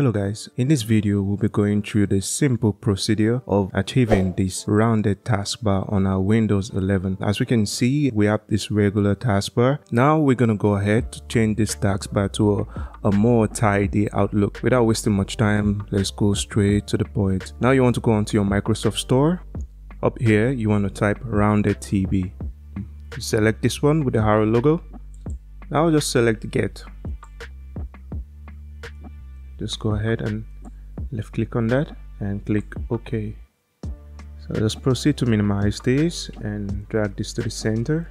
Hello guys, in this video we'll be going through the simple procedure of achieving this rounded taskbar on our Windows 11. As we can see, we have this regular taskbar. Now we're gonna go ahead to change this taskbar to a, a more tidy outlook. Without wasting much time, let's go straight to the point. Now you want to go onto your Microsoft Store. Up here, you want to type rounded TB. Select this one with the arrow logo. Now just select get just go ahead and left click on that and click OK. So just proceed to minimize this and drag this to the center.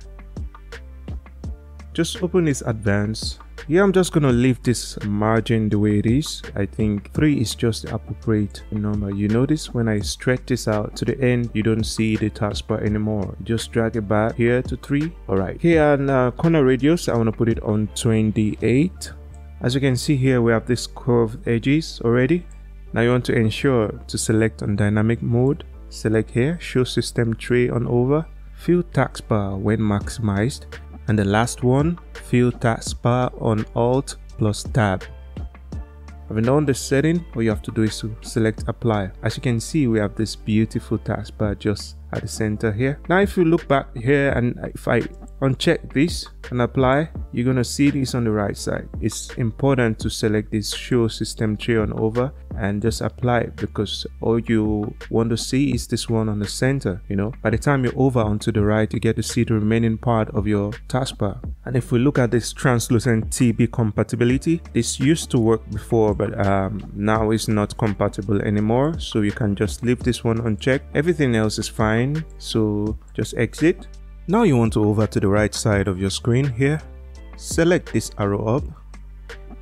Just open this advanced. Yeah, I'm just gonna leave this margin the way it is. I think 3 is just the appropriate number. You notice when I stretch this out to the end, you don't see the taskbar anymore. Just drag it back here to 3. Alright, here on uh, corner radius, I wanna put it on 28 as you can see here, we have these curved edges already. Now you want to ensure to select on dynamic mode. Select here, show system tray on over, fill taskbar when maximized. And the last one, fill taskbar on alt plus tab. Having done the setting, all you have to do is to select apply. As you can see, we have this beautiful taskbar just at the center here. Now if you look back here and if I uncheck this and apply you're gonna see this on the right side it's important to select this show system tray on over and just apply it because all you want to see is this one on the center you know by the time you're over onto the right you get to see the remaining part of your taskbar and if we look at this translucent TB compatibility this used to work before but um, now it's not compatible anymore. So you can just leave this one unchecked. Everything else is fine. So just exit. Now you want to over to the right side of your screen here. Select this arrow up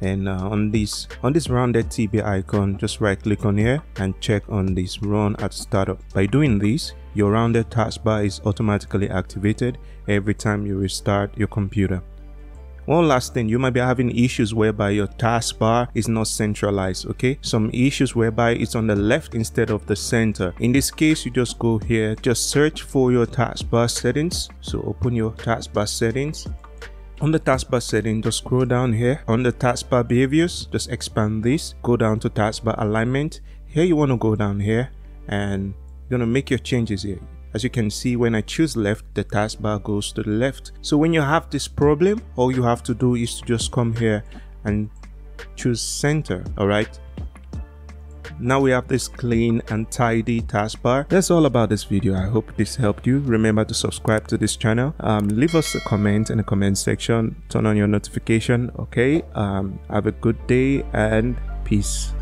and uh, on this on this rounded TB icon just right click on here and check on this run at startup. By doing this your rounded taskbar is automatically activated every time you restart your computer. One last thing, you might be having issues whereby your taskbar is not centralized, okay? Some issues whereby it's on the left instead of the center. In this case, you just go here, just search for your taskbar settings. So open your taskbar settings. On the taskbar setting, just scroll down here. On the taskbar behaviors, just expand this. Go down to taskbar alignment. Here you want to go down here and you're going to make your changes here. As you can see, when I choose left, the taskbar goes to the left. So when you have this problem, all you have to do is to just come here and choose center, all right? Now we have this clean and tidy taskbar. That's all about this video. I hope this helped you. Remember to subscribe to this channel. Um, leave us a comment in the comment section. Turn on your notification, okay? Um, have a good day and peace.